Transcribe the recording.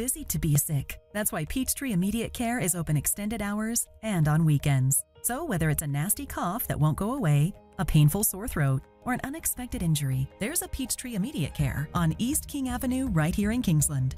busy to be sick. That's why Peachtree Immediate Care is open extended hours and on weekends. So, whether it's a nasty cough that won't go away, a painful sore throat, or an unexpected injury, there's a Peachtree Immediate Care on East King Avenue right here in Kingsland.